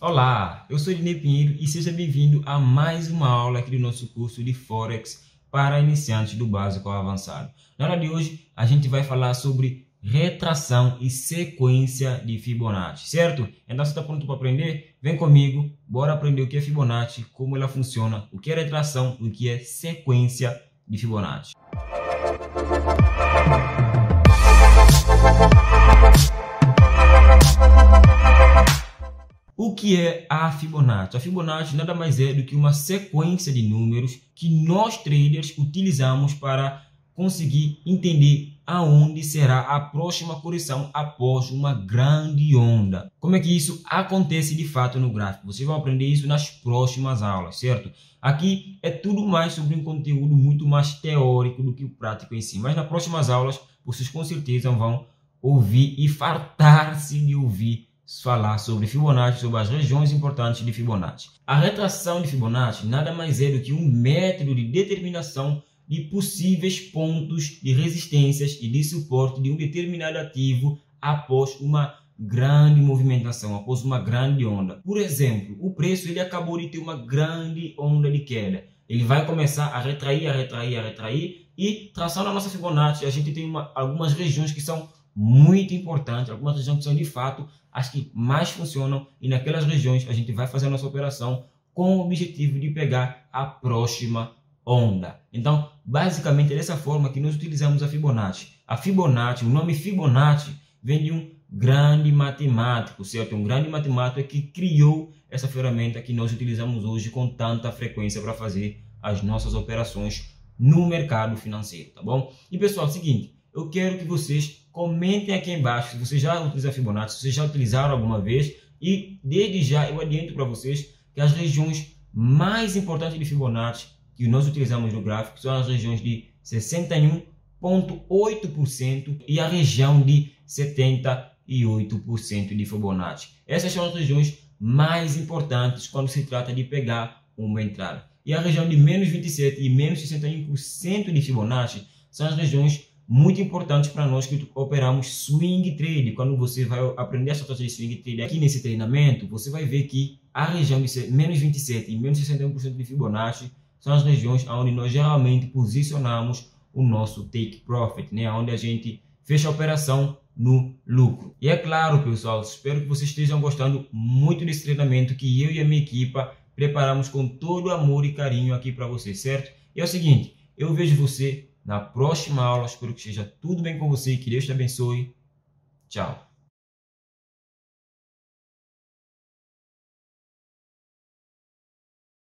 Olá, eu sou Ednei Pinheiro e seja bem-vindo a mais uma aula aqui do nosso curso de Forex para iniciantes do básico ao avançado. Na aula de hoje, a gente vai falar sobre retração e sequência de Fibonacci, certo? Então, você está pronto para aprender? Vem comigo, bora aprender o que é Fibonacci, como ela funciona, o que é retração, o que é sequência de Fibonacci. Que é a Fibonacci? A Fibonacci nada mais é do que uma sequência de números que nós traders utilizamos para conseguir entender aonde será a próxima correção após uma grande onda. Como é que isso acontece de fato no gráfico? Vocês vão aprender isso nas próximas aulas, certo? Aqui é tudo mais sobre um conteúdo muito mais teórico do que o prático em si, mas nas próximas aulas vocês com certeza vão ouvir e fartar-se de ouvir falar sobre Fibonacci, sobre as regiões importantes de Fibonacci. A retração de Fibonacci nada mais é do que um método de determinação de possíveis pontos de resistências e de suporte de um determinado ativo após uma grande movimentação, após uma grande onda. Por exemplo, o preço ele acabou de ter uma grande onda de queda. Ele vai começar a retrair, a retrair, a retrair e traçando a nossa Fibonacci, a gente tem uma, algumas regiões que são muito importantes, algumas regiões que são de fato as que mais funcionam e naquelas regiões a gente vai fazer a nossa operação com o objetivo de pegar a próxima onda. Então, basicamente é dessa forma que nós utilizamos a Fibonacci. A Fibonacci, o nome Fibonacci vem de um grande matemático, certo? Um grande matemático que criou essa ferramenta que nós utilizamos hoje com tanta frequência para fazer as nossas operações no mercado financeiro, tá bom? E pessoal, é o seguinte, eu quero que vocês comentem aqui embaixo se vocês já utilizam Fibonacci, se vocês já utilizaram alguma vez e desde já eu adianto para vocês que as regiões mais importantes de Fibonacci que nós utilizamos no gráfico são as regiões de 61,8% e a região de 78% de Fibonacci. Essas são as regiões mais importantes quando se trata de pegar uma entrada. E a região de menos 27 e menos 61% de Fibonacci são as regiões muito importantes para nós que operamos swing trade. Quando você vai aprender a estratégia de swing trade aqui nesse treinamento, você vai ver que a região de menos 27 e menos 61% de Fibonacci são as regiões onde nós geralmente posicionamos o nosso take profit, né? onde a gente fecha a operação no lucro. E é claro, pessoal, espero que vocês estejam gostando muito desse treinamento que eu e a minha equipa preparamos com todo amor e carinho aqui para você, certo? E é o seguinte, eu vejo você na próxima aula. Espero que esteja tudo bem com você. Que Deus te abençoe. Tchau.